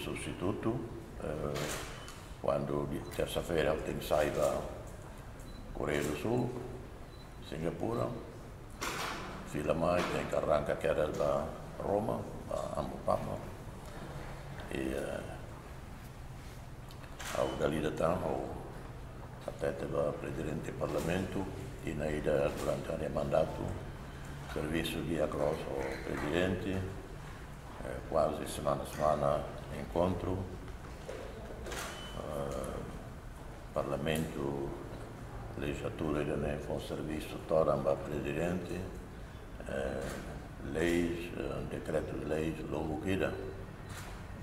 substituto, uh, quando terça-feira tem saída Coreia do Sul, Singapura, fila mais tem que arrancar que era da Roma, da Amupama, e uh, ao Dalida Tan, até teve presidente do parlamento, e na ida durante o mandato, serviço de across ao presidente, eh, quase semana a semana encontro, uh, parlamento, legislatura ainda nem foi serviço toramba presidente, eh, leis, uh, decretos de leis, logo que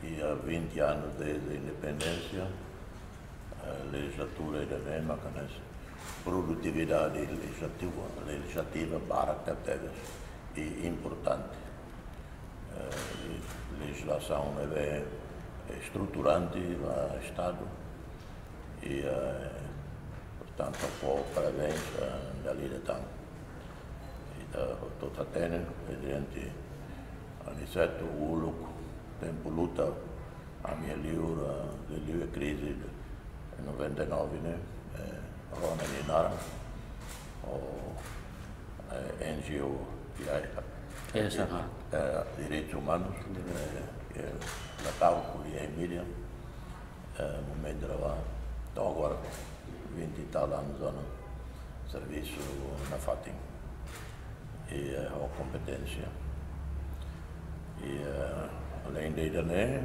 e há 20 anos desde a independência, a legislatura ainda nem mas produtividade legislativa, legislativa barata e importante. A legislação é estruturante do Estado e, portanto, pô, parabéns da direção. E da doutora Tene, presidente Aniceto, Uluco, tempo luta a minha livro, a livro crise de 99, né? Rona Linara, o NGO que é Direitos Humanos, que é Natal, e a Miriam, momento de trabalho. Então agora, 20 e tal anos no serviço na FATIM. E é uma competência. E além de Irané,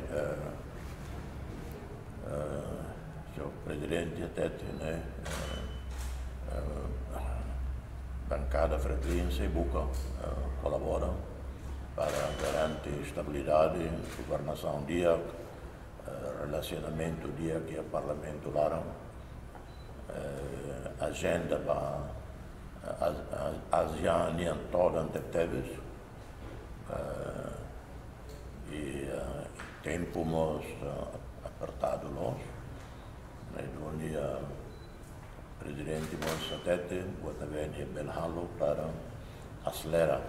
o presidente até né, bancada frequência e Buca colaboram para garantir estabilidade, governação dia, relacionamento dia que o parlamento lá, agenda para ASEAN toda ante teves e tempo mais apertado nós Ironia Presidente Monsatete, Guataveni Belhalo para acelerar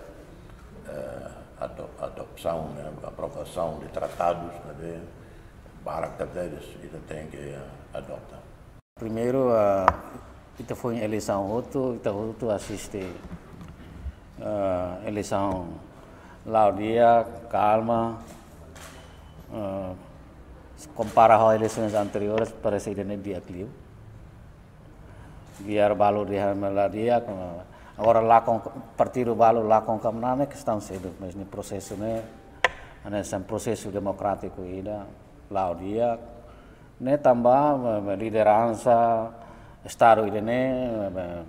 eh, a adopção, né, aprovação de tratados né, para Cataves e tem que adotar. Primeiro, uh, foi eleição outro, ita outro assiste uh, eleição laudia, calma, uh, compara com eleições anteriores, parece que dia clio. Biar balu di dia, agora lá com partido balu lá com Camnane que estão sendo, mas no processo né, nesse processo democrático ainda lá dia, né também liderança Estado ainda né,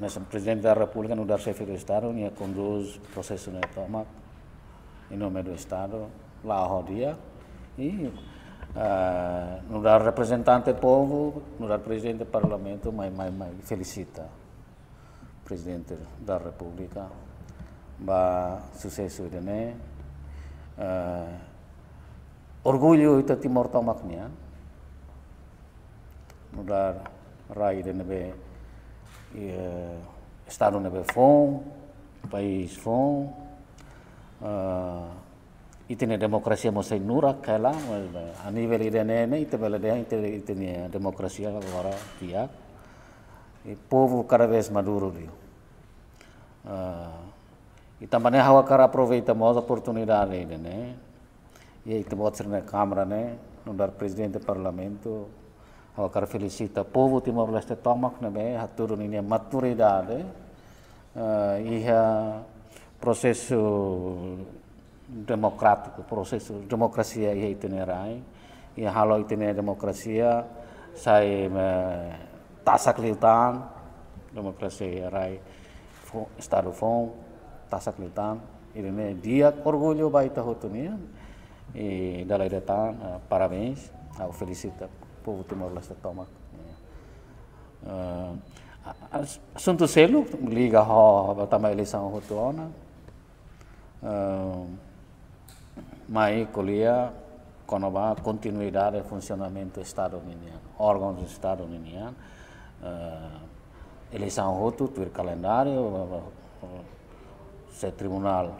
nesse presidente da República no dar chefe do Estado, né conduz processo né toma em nome do Estado lá dia. E Uh, no dar representante do povo, no dar presidente do parlamento, mas, mas, mas felicita. o presidente da república, ba sucesso dene, uh, orgulho ita timor tomaknya, no dar rai dene be uh, estado nebe fom, país fom, uh, itine demokrasia mo sai nura kala a nivel idene ne ite bela de ite itine demokrasia agora dia e povo cada vez maduro dio uh, e também hawa cara aproveita mais oportunidade ide ne? E ite botar na câmara ne? No dar presidente do parlamento hawa cara felicita povo timor leste tomak ne be haturu ni maturidade. Uh, e processo democrático, processo de democracia e itinerai. E halo itinerai demokrasia, saya tasak liutan, demokrasia rai tasak liutan. Ini dia orgulho baita hotunia. E dalai detan, uh, parabéns, eu felicito o povo Timor-Leste Tomac. Uh, assunto selo liga ao também eleição rotuana. Uh, mas colhia quando a continuidade funcionamento do Estado União, órgãos do Estado União, uh, eleição outro, ter calendário, se tribunal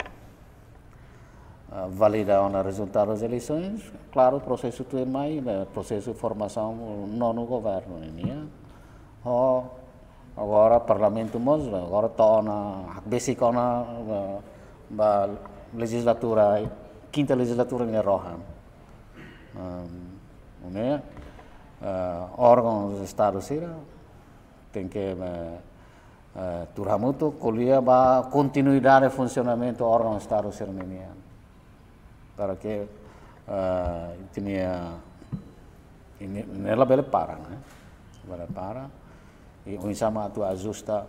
uh, valida o resultado das eleições, claro, o processo é mais, processo de formação não no governo, né? Oh, agora parlamento mos agora basic na ba legislatura quinta legislatura em Rohan um, né uh, órgãos do estado sira tem uh, uh, turhamuto colia ba continuidade de funcionamento do órgão do estado sirmeniano para que uh, tinha nela para né? Para e o sama tu ajusta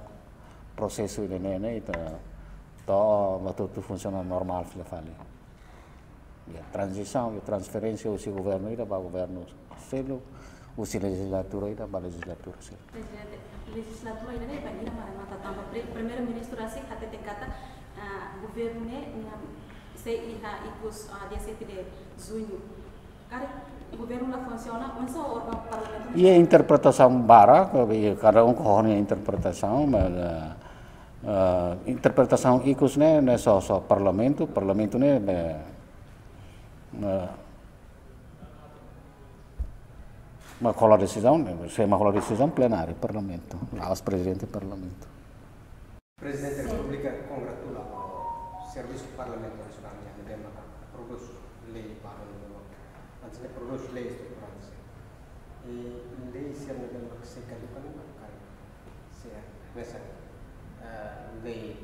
processo de nene itu to tu funciona normal file fale. Ya transição e transferência o governo para governo o legislatura ida para legislatura selo legislatura ida ba ira mara mata tamba primeiro ministro assim até tem kata governo né se iha ikus dia 7 de junho cara E a interpretação bara, cada um com a interpretação, mas uh, interpretação ikus né, não é só só parlamento, parlamento né, uh, uma cola decisão, se uma cola decisão plenária, parlamento, lá os presidente do parlamento. Presidente da República congratula o serviço parlamentar nacional de produz lei para antes produz leis de França. E lei se anda dando que se cali para não cai. Se é nessa lei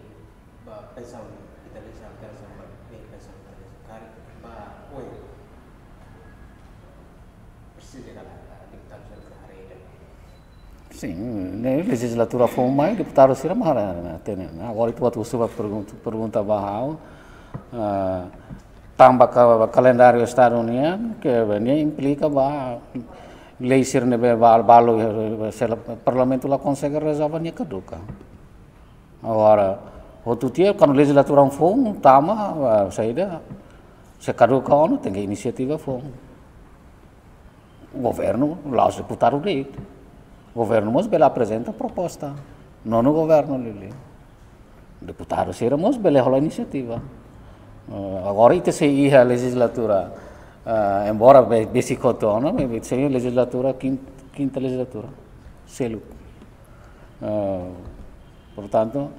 ba pensão kita lei sama pensão ba lei pensão kita lei cari ba oi precisa da deputado sempre hari ini. Sim, na legislatura foi mais deputado será mais agora tu waktu sudah pergunta pergunta bahau uh, tambah ke kalendário estadunian que venia implica ba lei sirne be bal balo se parlamento la consegue resolver nia caduca. Agora outro dia quando legislatura um fom tama saída se caduca ono tem que iniciativa fom o governo lá os deputados o governo mas bela apresenta proposta. Não no governo lili. Deputado seremos bela rola iniciativa. Agora itu sei a legislatura? Uh, embora basic kotono me sei legislatura quinta, legislatura. Selu uh, portanto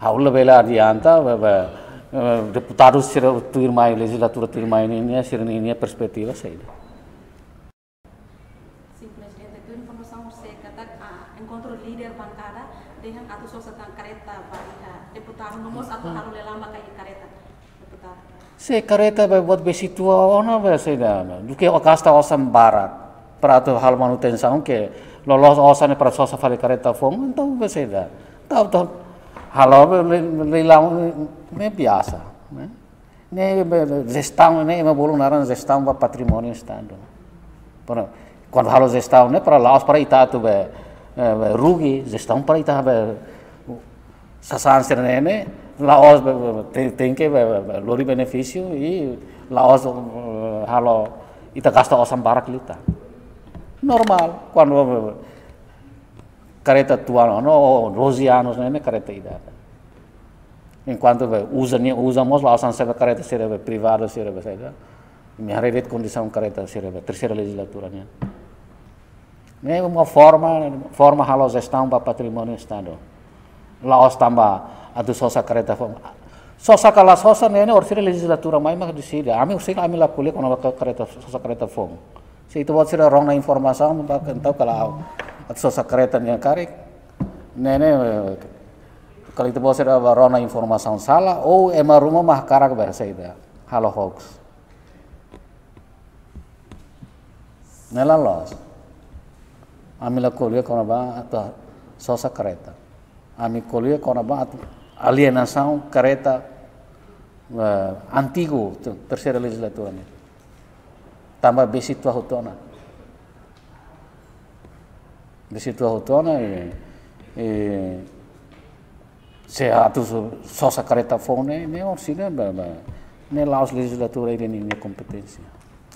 haula bela adianta uh, deputados sira turmai legislatura sira ini perspektiva sei Se vai buat besi tua ona vai se dana. Do que o casta osam barat. Para tu hal manutenção que lolos osane para sosa fale careta fong então se dana. Tau tau halo leilão me biasa, né? Ne gestão ne me bolo naran gestão va patrimônio estado. Para quando halo gestão ne para laos para itatu be rugi gestão para itatu sasan sirene Laos tem que lori benefício e Laos halo ita gasta osam barak lita. Normal quando careta tua no 12 anos né careta idade. Enquanto usa usamos lá osan sebe careta serve privado serve saja. Me arredet condição careta serve terceira legislatura né. É uma forma forma halo gestão para patrimônio estado. Laos tambah. Adu sosa kareta fom sosa kala sosa nene orsira legislatura mai mak disida ami usila ami la kuliah kono kareta sosa kareta fom se itu buat sira rong na informasi mbak entau kalau adu sosa kareta nya karek nene kalau itu buat sira rong na informasi salah oh ema rumah mah karak bahasa itu. Halo hoax nela los ami la kuliah kono ba atau sosa kareta ami kuliah kono ba alienação careta uh, antigo terceira legislatura né tambah besi tua hutona besi tua hutona e, e se atu sosa careta fone ba ba ne laos legislatura ini ni kompetência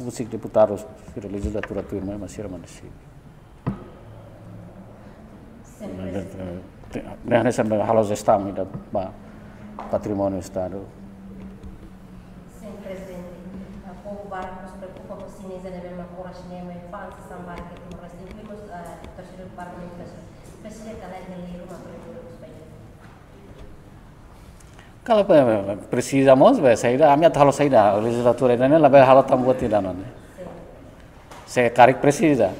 usik deputados sira legislatura tu mas sira manasi Nehne sen halos estam ida ba patrimônio do Estado. Sim, presidente. O povo barco nos preocupa com o cinesa, né? Mesmo com a cinema, fãs, sambar, que tem o resto, inclusive o terceiro parlamento, precisa calar de ler uma prefeitura dos países. Kalau precisamos, saya dah ambil kalau saya dah legislatura ini lebih hal tamu buat tidak nanti. Saya karik presida.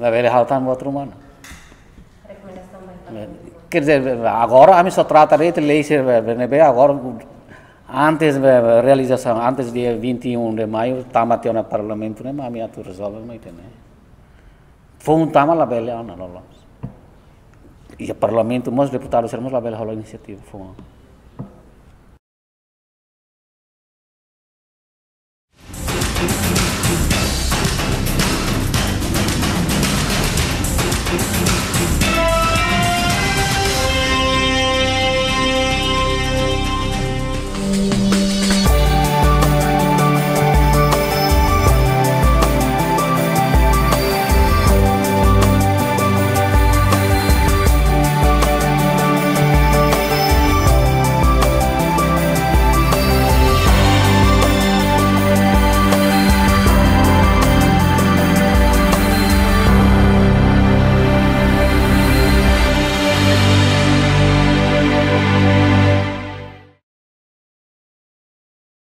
Lebih hal tamu buat rumah. Recomendação mais Quer dizer, agora a mim só trata de lei se agora antes da realização, antes dia 21 de maio, tama teu no parlamento, né, mas a minha tu resolve, não entende. Foi um tama lá bela, não, não, não. E o parlamento, nós deputados, sermos lá bela a iniciativa, foi